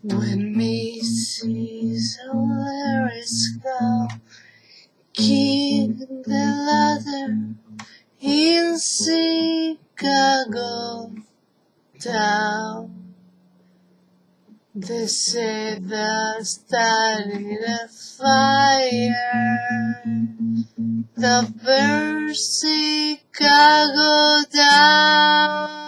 When Macy's hilarious go, keep the ladder in Chicago down. They say that started a fire that burned Chicago down.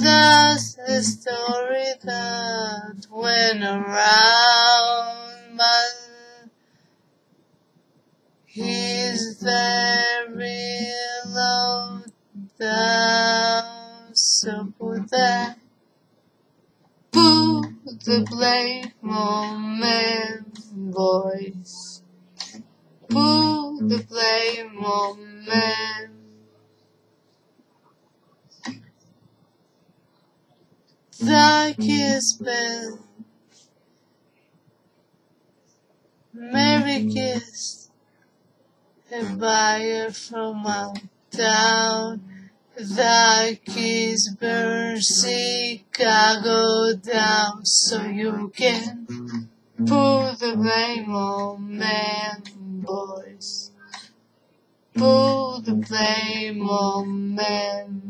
That's the story that went around, but he's very low down. So put that, put the blame on men, boys. Put the blame on men. The kiss bell. Mary kissed a buyer from out town. The kiss burns Chicago down, so you can put the blame on men, boys. Put the blame on men.